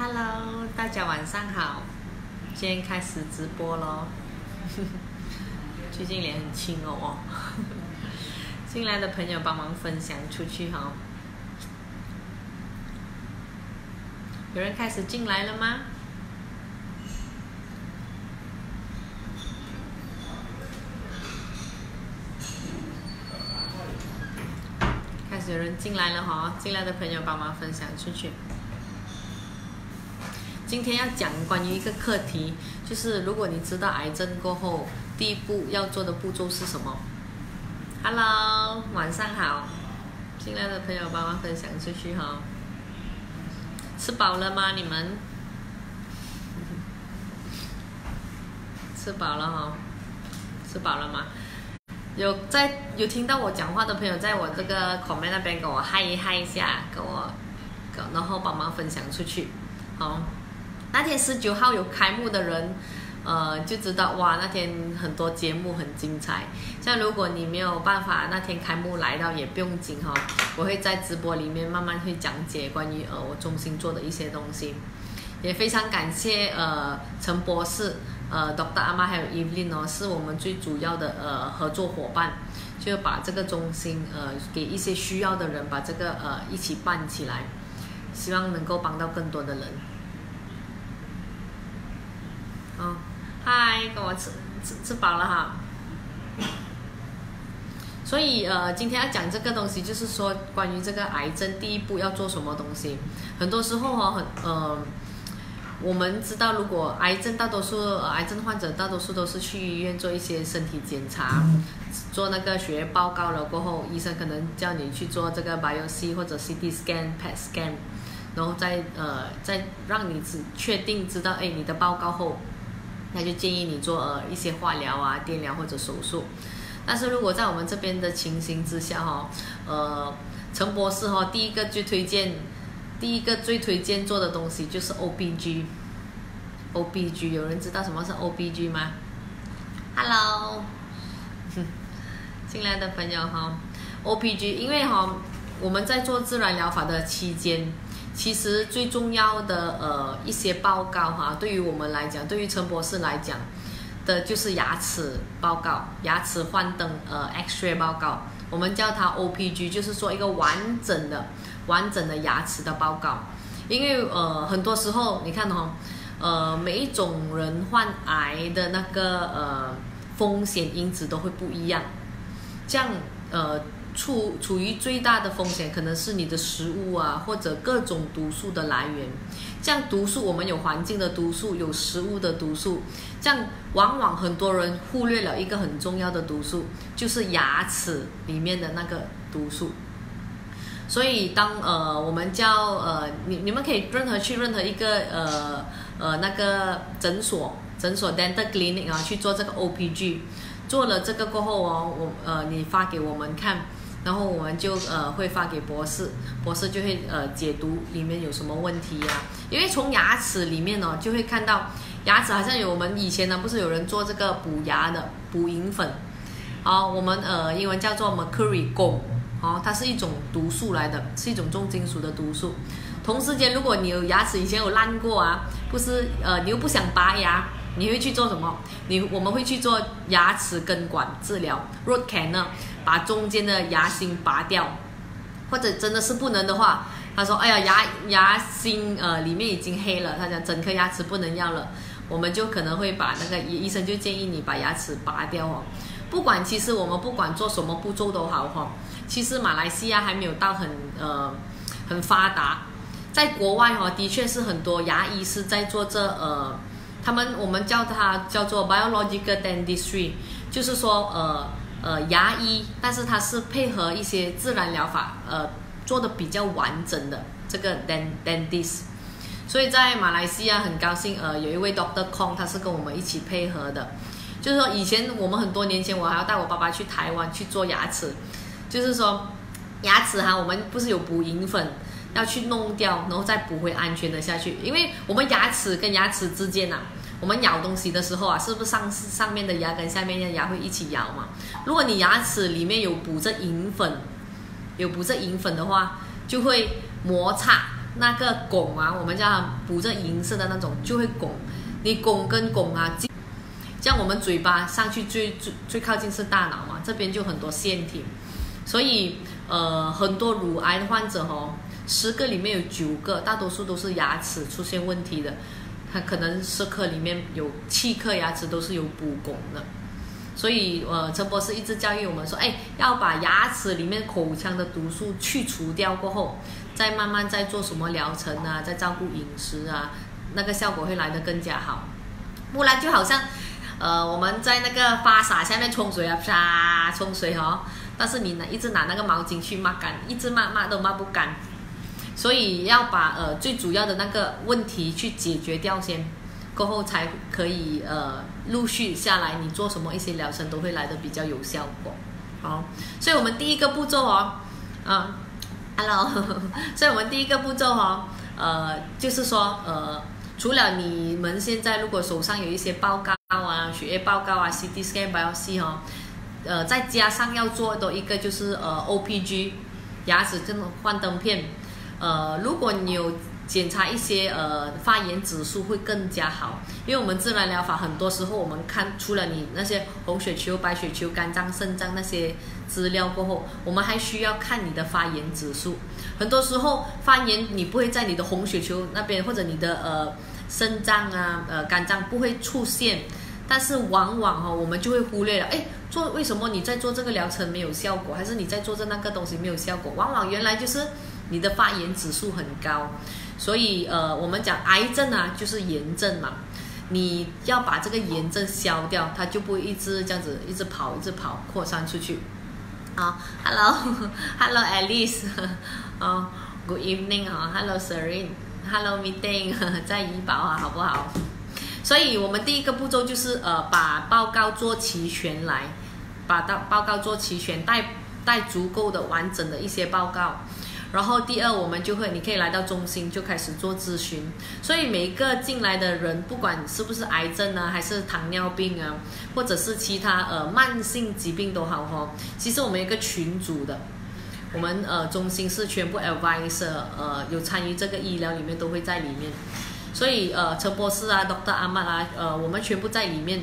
Hello，大家晚上好，今天开始直播喽。最近脸很青哦，进来的朋友帮忙分享出去哈。有人开始进来了吗？开始有人进来了哈，进来的朋友帮忙分享出去。今天要讲关于一个课题，就是如果你知道癌症过后，第一步要做的步骤是什么？Hello，晚上好，进来的朋友帮忙分享出去哈。吃饱了吗？你们？吃饱了哈？吃饱了吗？有在有听到我讲话的朋友，在我这个 comment 那边跟我嗨一嗨一下，跟我，然后帮忙分享出去，好。那天十九号有开幕的人，呃，就知道哇，那天很多节目很精彩。像如果你没有办法那天开幕来到，也不用紧哈，我会在直播里面慢慢去讲解关于呃我中心做的一些东西。也非常感谢呃陈博士、呃 Doctor 阿妈还有 Evelyn 哦，是我们最主要的呃合作伙伴，就把这个中心呃给一些需要的人，把这个呃一起办起来，希望能够帮到更多的人。嗯，嗨，跟我吃吃吃饱了哈。所以呃，今天要讲这个东西，就是说关于这个癌症第一步要做什么东西。很多时候哈，很呃，我们知道，如果癌症，大多数癌症患者大多数都是去医院做一些身体检查，做那个血液报告了过后，医生可能叫你去做这个 BioC 或者 CT scan、PET scan，然后再呃再让你知确定知道哎你的报告后。那就建议你做呃一些化疗啊、电疗或者手术，但是如果在我们这边的情形之下哈，呃，陈博士哈，第一个最推荐，第一个最推荐做的东西就是 O B G，O B G，有人知道什么是 O B G 吗？Hello，进来的朋友哈，O B G，因为哈我们在做自然疗法的期间。其实最重要的呃一些报告哈，对于我们来讲，对于陈博士来讲的就是牙齿报告，牙齿幻灯呃 X-ray 报告，我们叫它 OPG，就是说一个完整的完整的牙齿的报告。因为呃很多时候你看哈，呃每一种人患癌的那个呃风险因子都会不一样，这样呃。处处于最大的风险，可能是你的食物啊，或者各种毒素的来源。这样毒素，我们有环境的毒素，有食物的毒素。这样往往很多人忽略了一个很重要的毒素，就是牙齿里面的那个毒素。所以当呃我们叫呃你你们可以任何去任何一个呃呃那个诊所诊所 dental clinic 啊去做这个 OPG，做了这个过后哦，我呃你发给我们看。然后我们就呃会发给博士，博士就会呃解读里面有什么问题呀？因为从牙齿里面呢就会看到牙齿好像有我们以前呢不是有人做这个补牙的补银粉，好，我们呃英文叫做 MERCURY GO 好，它是一种毒素来的，是一种重金属的毒素。同时间如果你有牙齿以前有烂过啊，不是呃你又不想拔牙，你会去做什么？你我们会去做牙齿根管治疗 root canal。把中间的牙芯拔掉，或者真的是不能的话，他说：“哎呀，牙牙芯呃里面已经黑了，他讲整颗牙齿不能要了，我们就可能会把那个医医生就建议你把牙齿拔掉哦。不管其实我们不管做什么步骤都好哈，其实马来西亚还没有到很呃很发达，在国外哈的确是很多牙医是在做这呃，他们我们叫它叫做 biological dentistry，就是说呃。”呃，牙医，但是他是配合一些自然疗法，呃，做的比较完整的这个 dentist，所以在马来西亚很高兴，呃，有一位 Doctor Kong，他是跟我们一起配合的，就是说以前我们很多年前，我还要带我爸爸去台湾去做牙齿，就是说牙齿哈，我们不是有补银粉，要去弄掉，然后再补回安全的下去，因为我们牙齿跟牙齿之间呐。我们咬东西的时候啊，是不是上上面的牙跟下面的牙会一起咬嘛？如果你牙齿里面有补着银粉，有补着银粉的话，就会摩擦那个汞啊，我们叫它补这银色的那种，就会汞。你汞跟汞啊，像我们嘴巴上去最最最靠近是大脑嘛，这边就很多腺体，所以呃很多乳癌的患者哦，十个里面有九个，大多数都是牙齿出现问题的，他可能十颗里面有七颗牙齿都是有补汞的。所以，呃，陈博士一直教育我们说，哎，要把牙齿里面口腔的毒素去除掉过后，再慢慢再做什么疗程啊，再照顾饮食啊，那个效果会来得更加好。不然就好像，呃，我们在那个花洒下面冲水啊，啪冲水哦，但是你拿一直拿那个毛巾去抹干，一直抹抹都抹不干。所以要把呃最主要的那个问题去解决掉先。过后才可以呃陆续下来，你做什么一些疗程都会来的比较有效果。好，所以我们第一个步骤哦，啊，Hello，所以我们第一个步骤哦，呃，就是说呃，除了你们现在如果手上有一些报告啊、血液报告啊、CT scan、biopsy 哦，呃，再加上要做的一个就是呃 OPG 牙齿这种幻灯片，呃，如果你有。检查一些呃发炎指数会更加好，因为我们自然疗法很多时候我们看除了你那些红血球、白血球、肝脏、肾脏那些资料过后，我们还需要看你的发炎指数。很多时候发炎你不会在你的红血球那边或者你的呃肾脏啊呃肝脏不会出现，但是往往哈我们就会忽略了，哎，做为什么你在做这个疗程没有效果，还是你在做这那个东西没有效果？往往原来就是你的发炎指数很高。所以，呃，我们讲癌症啊，就是炎症嘛。你要把这个炎症消掉，它就不会一直这样子一直跑，一直跑扩散出去。好，Hello Hello Alice，good evening 啊，Hello，Serene，Hello，Meeting，在怡保啊，好不好？所以我们第一个步骤就是呃，把报告做齐全来，把到报告做齐全，带带足够的完整的一些报告。然后第二，我们就会，你可以来到中心就开始做咨询。所以每一个进来的人，不管是不是癌症啊，还是糖尿病啊，或者是其他呃慢性疾病都好哈。其实我们一个群组的，我们呃中心是全部 advisor，呃有参与这个医疗里面都会在里面。所以呃陈博士啊，Doctor 阿曼啊，呃我们全部在里面。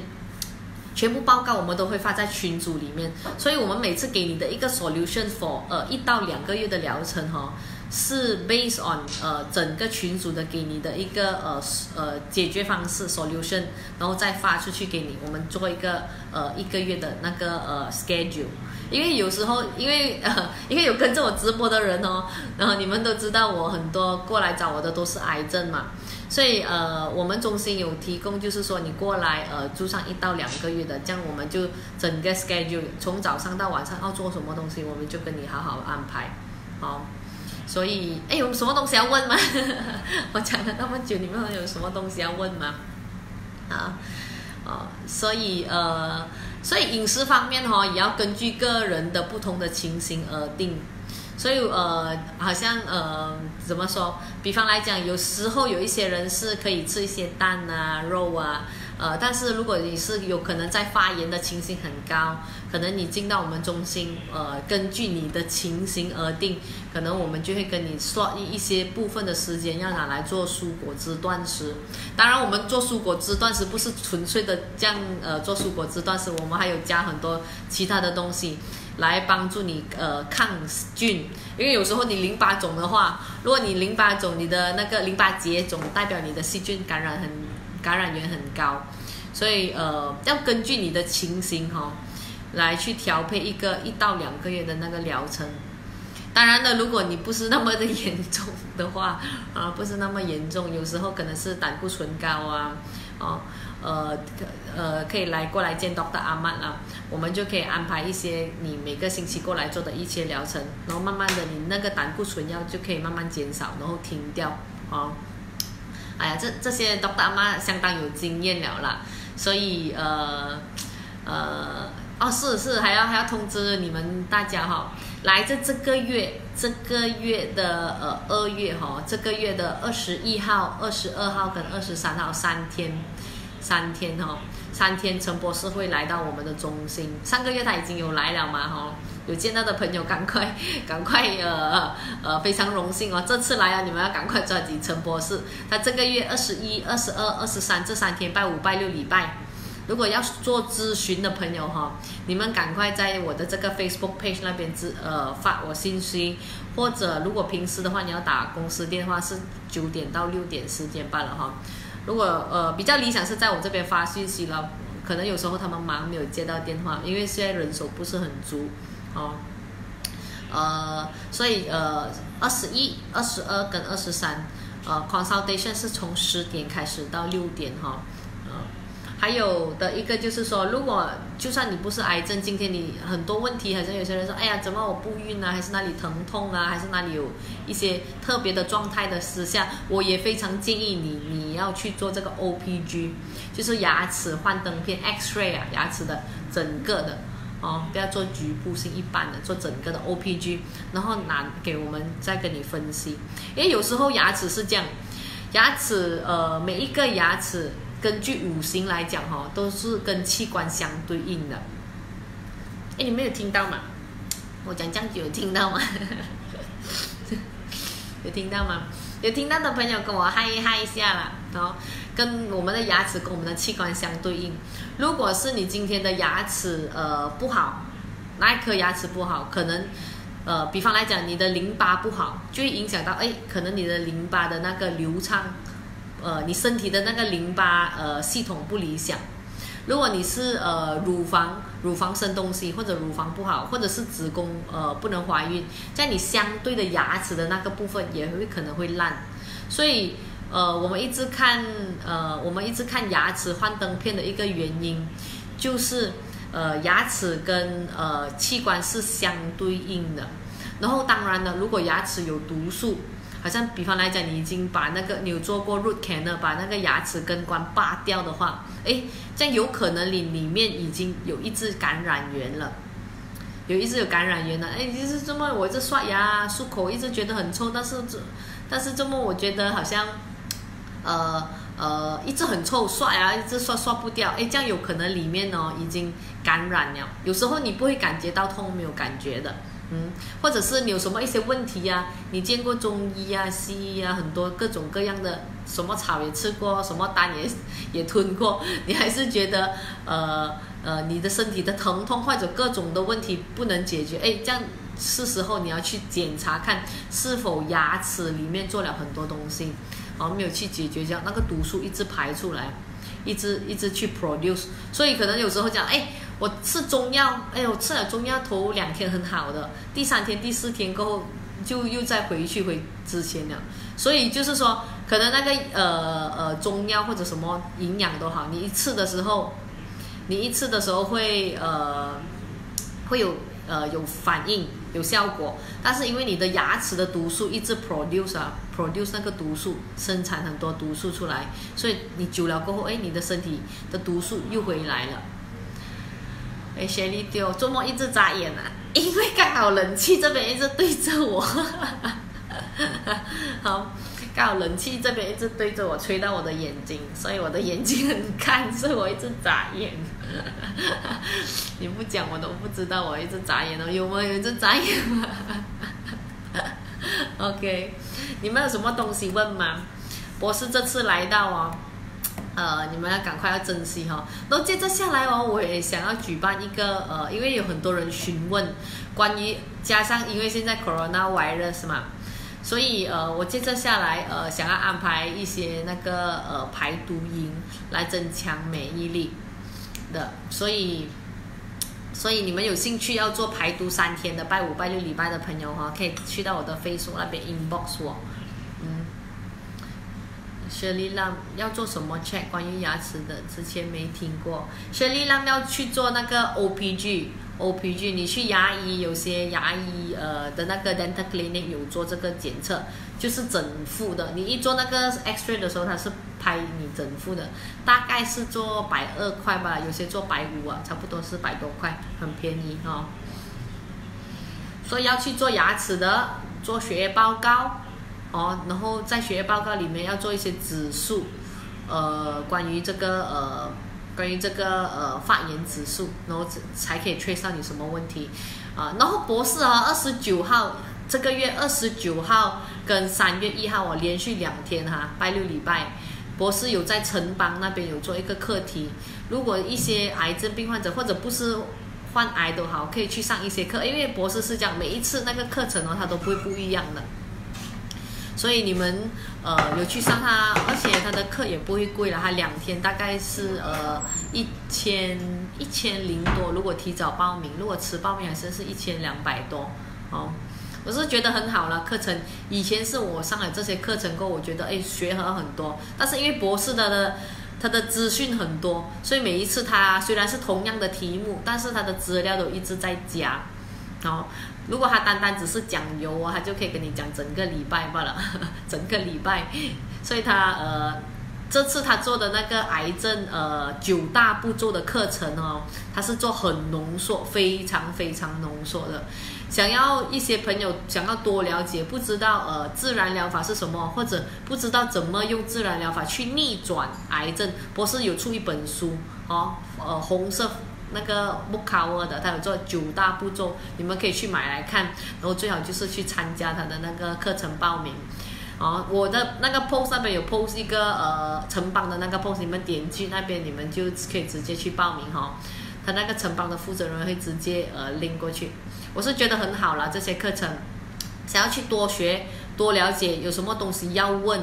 全部报告我们都会发在群组里面，所以我们每次给你的一个 solution for 呃一到两个月的疗程哈，是 based on 呃整个群组的给你的一个呃呃解决方式 solution，然后再发出去给你，我们做一个呃一个月的那个呃 schedule，因为有时候因为呃因为有跟着我直播的人哦，然后你们都知道我很多过来找我的都是癌症嘛。所以呃，我们中心有提供，就是说你过来呃住上一到两个月的，这样我们就整个 schedule 从早上到晚上要做什么东西，我们就跟你好好安排，好。所以哎，有什么东西要问吗？我讲了那么久，你们有什么东西要问吗？啊，哦，所以呃，所以饮食方面哈，也要根据个人的不同的情形而定。所以呃，好像呃，怎么说？比方来讲，有时候有一些人是可以吃一些蛋啊、肉啊，呃，但是如果你是有可能在发炎的情形很高，可能你进到我们中心，呃，根据你的情形而定，可能我们就会跟你说一一些部分的时间要拿来做蔬果汁断食。当然，我们做蔬果汁断食不是纯粹的这样呃做蔬果汁断食，我们还有加很多其他的东西。来帮助你呃抗菌，因为有时候你淋巴肿的话，如果你淋巴肿，你的那个淋巴结肿，代表你的细菌感染很感染源很高，所以呃要根据你的情形哈，来去调配一个一到两个月的那个疗程。当然了，如果你不是那么的严重的话啊，不是那么严重，有时候可能是胆固醇高啊，哦。呃，呃，可以来过来见 Doctor 阿曼啊，我们就可以安排一些你每个星期过来做的一些疗程，然后慢慢的你那个胆固醇药就可以慢慢减少，然后停掉，哦。哎呀，这这些 Doctor 阿妈相当有经验了啦，所以呃，呃，哦是是，还要还要通知你们大家哈，来自这个月这个月的呃二月哈，这个月的二十一号、二十二号跟二十三号三天。三天哈，三天陈博士会来到我们的中心。上个月他已经有来了嘛，哈，有见到的朋友赶快 赶快呃呃非常荣幸哦，这次来啊你们要赶快抓紧陈博士，他这个月二十一、二十二、二十三这三天拜五拜六礼拜。如果要做咨询的朋友哈，你们赶快在我的这个 Facebook page 那边咨呃发我信息，或者如果平时的话你要打公司电话是九点到六点时间罢了哈。如果呃比较理想是在我这边发信息了，可能有时候他们忙没有接到电话，因为现在人手不是很足哦。呃，所以呃二十一、二十二跟二十三呃 consultation 是从十点开始到六点哈。还有的一个就是说，如果就算你不是癌症，今天你很多问题，好像有些人说，哎呀，怎么我不孕啊，还是哪里疼痛啊，还是哪里有一些特别的状态的私下，我也非常建议你，你要去做这个 OPG，就是牙齿幻灯片 X-ray 啊，牙齿的整个的哦，不要做局部性一般的，做整个的 OPG，然后拿给我们再跟你分析，因为有时候牙齿是这样，牙齿呃每一个牙齿。根据五行来讲，哈，都是跟器官相对应的。哎，你没有听到吗？我讲这样子有听到吗？有听到吗？有听到的朋友跟我嗨一嗨一下啦。哦，跟我们的牙齿跟我们的器官相对应。如果是你今天的牙齿呃不好，哪一颗牙齿不好？可能呃，比方来讲，你的淋巴不好，就会影响到哎，可能你的淋巴的那个流畅。呃，你身体的那个淋巴呃系统不理想。如果你是呃乳房乳房生东西，或者乳房不好，或者是子宫呃不能怀孕，在你相对的牙齿的那个部分也会可能会烂。所以呃，我们一直看呃，我们一直看牙齿幻灯片的一个原因，就是呃牙齿跟呃器官是相对应的。然后当然了，如果牙齿有毒素。好像比方来讲，你已经把那个你有做过 root canal，把那个牙齿根管拔掉的话，哎，这样有可能你里面已经有一只感染源了，有一只有感染源了。哎，就是这么，我这刷牙漱口一直觉得很臭，但是这但是这么我觉得好像，呃呃，一直很臭，刷牙一直刷刷不掉。哎，这样有可能里面哦已经感染了。有时候你不会感觉到痛，没有感觉的。嗯，或者是你有什么一些问题呀？你见过中医啊、西医啊，很多各种各样的，什么草也吃过，什么丹也也吞过，你还是觉得呃呃，你的身体的疼痛或者各种的问题不能解决，哎，这样是时候你要去检查看是否牙齿里面做了很多东西，哦，没有去解决，这样那个毒素一直排出来，一直一直去 produce，所以可能有时候讲，哎。我吃中药，哎呦，吃了中药头两天很好的，第三天、第四天过后就又再回去回之前了。所以就是说，可能那个呃呃中药或者什么营养都好，你一次的时候，你一次的时候会呃会有呃有反应有效果，但是因为你的牙齿的毒素一直 produce 啊 produce 那个毒素，生产很多毒素出来，所以你久了过后，哎，你的身体的毒素又回来了。没学历丢，做梦一直眨眼啊，因为刚好冷气这边一直对着我，好，刚好冷气这边一直对着我，吹到我的眼睛，所以我的眼睛很干，所以我一直眨眼。你不讲我都不知道，我一直眨眼哦，有没有一直眨眼吗？OK，你们有什么东西问吗？博士这次来到哦。呃，你们要赶快要珍惜哈。然后接着下来哦，我也想要举办一个呃，因为有很多人询问关于加上，因为现在 corona virus 嘛，所以呃，我接着下来呃，想要安排一些那个呃排毒营来增强免疫力的，所以所以你们有兴趣要做排毒三天的拜五拜六礼拜的朋友哈，可以去到我的 Facebook 那边 inbox 我。雪莉浪要做什么 check？关于牙齿的，之前没听过。雪莉浪要去做那个 OPG，OPG，你去牙医，有些牙医呃的那个 dental clinic 有做这个检测，就是整副的。你一做那个 X-ray 的时候，它是拍你整副的，大概是做百二块吧，有些做百五啊，差不多是百多块，很便宜哈。所以要去做牙齿的，做血液报告。哦，然后在学业报告里面要做一些指数，呃，关于这个呃关于这个呃发炎指数，然后才可以确认你什么问题啊。然后博士啊，二十九号这个月二十九号跟三月一号我连续两天哈，拜六礼拜，博士有在城邦那边有做一个课题。如果一些癌症病患者或者不是患癌都好，可以去上一些课，因为博士是讲每一次那个课程哦，它都不会不一样的。所以你们呃有去上他，而且他的课也不会贵了，他两天大概是呃一千一千零多。如果提早报名，如果迟报名，还是是一千两百多哦。我是觉得很好了，课程以前是我上了这些课程过，我觉得哎学了很多，但是因为博士的的他的资讯很多，所以每一次他虽然是同样的题目，但是他的资料都一直在加。哦，如果他单单只是讲油啊，他就可以跟你讲整个礼拜罢了，整个礼拜。所以他呃，这次他做的那个癌症呃九大步骤的课程哦，他是做很浓缩，非常非常浓缩的。想要一些朋友想要多了解，不知道呃自然疗法是什么，或者不知道怎么用自然疗法去逆转癌症，博士有出一本书哦，呃红色。那个木卡沃的，他有做九大步骤，你们可以去买来看。然后最好就是去参加他的那个课程报名。哦，我的那个 post 上面有 post 一个呃城邦的那个 post，你们点击那边，你们就可以直接去报名哈。他那个城邦的负责人会直接呃拎过去。我是觉得很好了，这些课程，想要去多学多了解，有什么东西要问，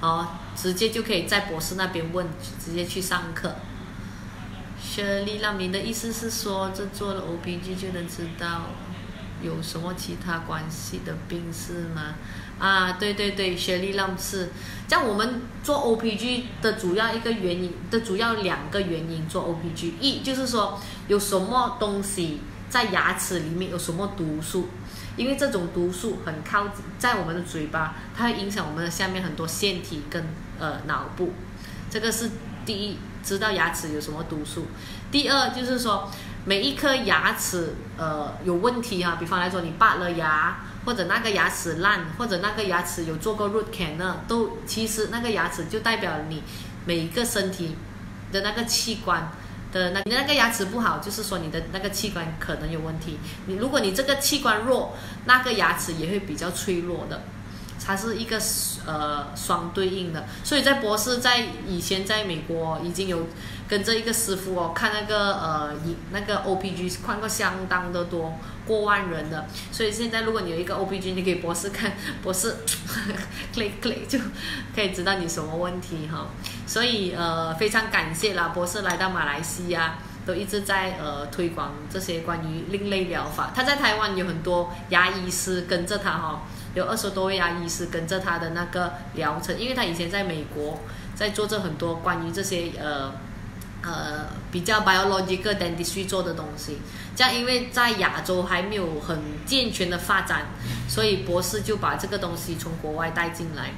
哦，直接就可以在博士那边问，直接去上课。雪莉让您的意思是说，这做了 OPG 就能知道有什么其他关系的病是吗？啊，对对对，雪莉让是。像我们做 OPG 的主要一个原因的主要两个原因做 OPG，一就是说有什么东西在牙齿里面有什么毒素，因为这种毒素很靠在我们的嘴巴，它会影响我们的下面很多腺体跟呃脑部，这个是第一。知道牙齿有什么毒素。第二就是说，每一颗牙齿呃有问题哈，比方来说你拔了牙，或者那个牙齿烂，或者那个牙齿有做过 root canal，都其实那个牙齿就代表你每一个身体的那个器官的那你的那个牙齿不好，就是说你的那个器官可能有问题。你如果你这个器官弱，那个牙齿也会比较脆弱的。它是一个呃双对应的，所以在博士在以前在美国已经有跟着一个师傅哦看那个呃那个 OPG 看过相当的多过万人的，所以现在如果你有一个 OPG，你给博士看，博士 click click 就可以知道你什么问题哈。所以呃非常感谢啦，博士来到马来西亚都一直在呃推广这些关于另类疗法。他在台湾有很多牙医师跟着他哈。有二十多位牙医师跟着他的那个疗程，因为他以前在美国在做着很多关于这些呃呃比较 biological dentistry 做的东西。这样，因为在亚洲还没有很健全的发展，所以博士就把这个东西从国外带进来。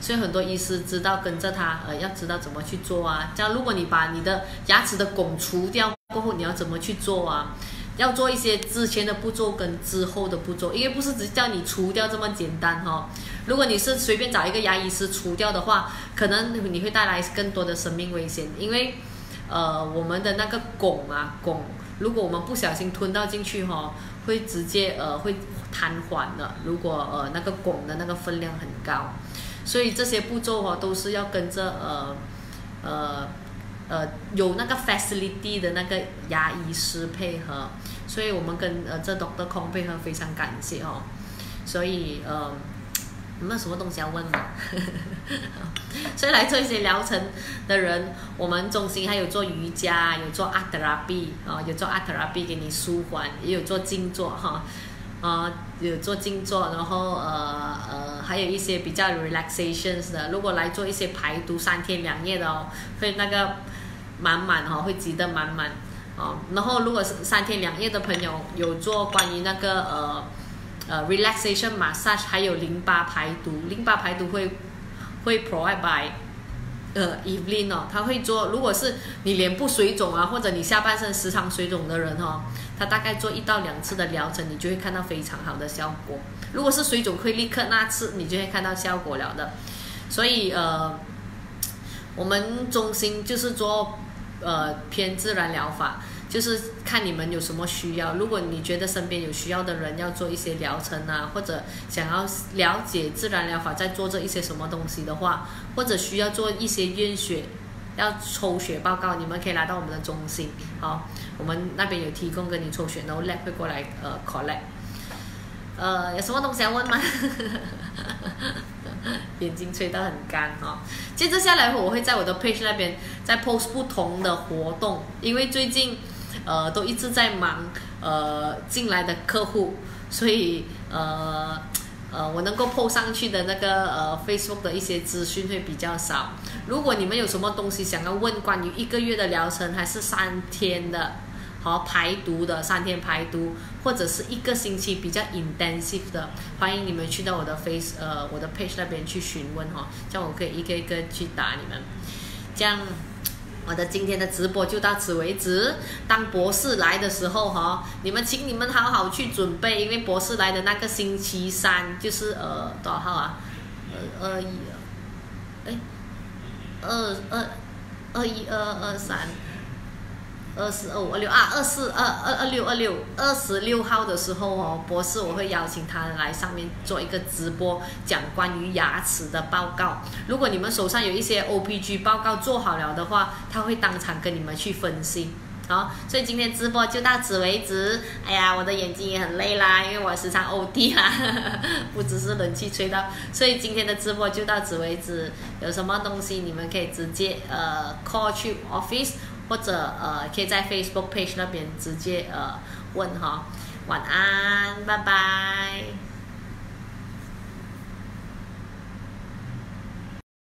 所以很多医师知道跟着他，呃，要知道怎么去做啊。这样，如果你把你的牙齿的汞除掉过后，你要怎么去做啊？要做一些之前的步骤跟之后的步骤，因为不是只叫你除掉这么简单哈。如果你是随便找一个牙医师除掉的话，可能你会带来更多的生命危险，因为呃我们的那个汞啊汞，如果我们不小心吞到进去哈，会直接呃会瘫痪的。如果呃那个汞的那个分量很高，所以这些步骤哈都是要跟着呃呃。呃，有那个 facility 的那个牙医师配合，所以我们跟呃这 Doctor Kong 配合非常感谢哦。所以呃，有没有什么东西要问的？所以来做一些疗程的人，我们中心还有做瑜伽，有做 Art Therapy 啊，有做 Art Therapy 给你舒缓，也有做静坐哈，啊有做静坐，然后呃呃还有一些比较 relaxations 的，如果来做一些排毒三天两夜的哦，会那个。满满哈，会挤得满满，哦，然后如果是三天两夜的朋友有做关于那个呃呃 relaxation massage，还有淋巴排毒，淋巴排毒会会 provide by 呃 Evelyn 哦，他会做，如果是你脸部水肿啊，或者你下半身时常水肿的人哈，他大概做一到两次的疗程，你就会看到非常好的效果。如果是水肿会立刻那次，你就会看到效果了的。所以呃，我们中心就是做。呃偏自然疗法，就是看你们有什么需要。如果你觉得身边有需要的人要做一些疗程啊，或者想要了解自然疗法在做着一些什么东西的话，或者需要做一些验血。要抽血报告，你们可以来到我们的中心，好，我们那边有提供跟你抽血，然后 lab 会过来呃 collect。呃，有什么东西要问吗？眼睛吹得很干哈。接着下来我会在我的 page 那边再 post 不同的活动，因为最近呃都一直在忙呃进来的客户，所以呃。呃，我能够 post 上去的那个呃 Facebook 的一些资讯会比较少。如果你们有什么东西想要问，关于一个月的疗程还是三天的，好排毒的三天排毒，或者是一个星期比较 intensive 的，欢迎你们去到我的 Face 呃我的 page 那边去询问哈，这样我可以一个一个去答你们，这样。我的今天的直播就到此为止。当博士来的时候，哈，你们请你们好好去准备，因为博士来的那个星期三就是呃多少号啊？二二一，哎，二二二一二二三。二四二五二六啊，二四二二二六二六二十六号的时候哦，博士我会邀请他来上面做一个直播，讲关于牙齿的报告。如果你们手上有一些 OPG 报告做好了的话，他会当场跟你们去分析。好，所以今天直播就到此为止。哎呀，我的眼睛也很累啦，因为我时常 OT 啦，不只是冷气吹到。所以今天的直播就到此为止。有什么东西你们可以直接呃 call 去 office。或者呃，可以在 Facebook page 那边直接呃问哈，晚安，拜拜。